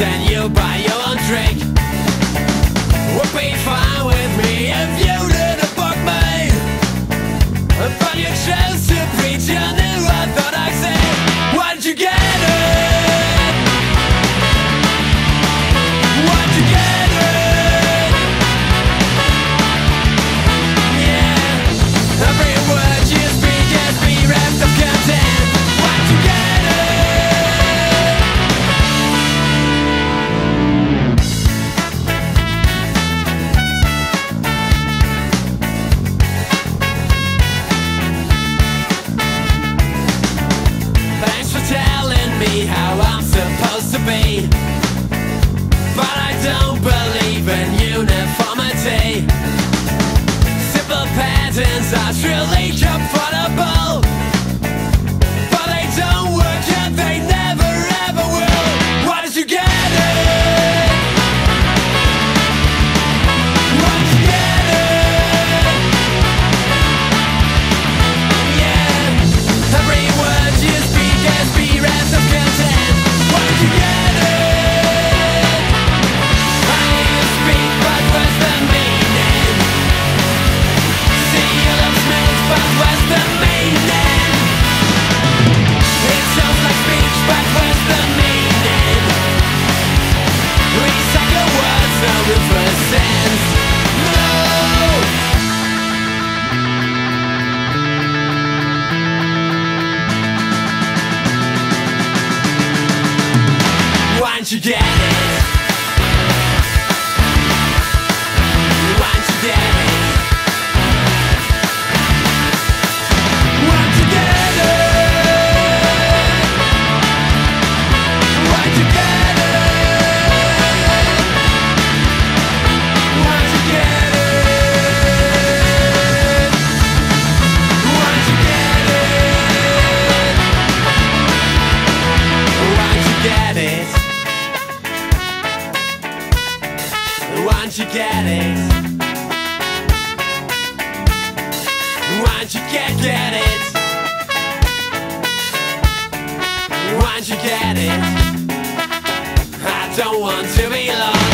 and you buy your own drink. can't you get it? Why'd you get it? Why'd you get, get it? Why'd you get it? I don't want to be lost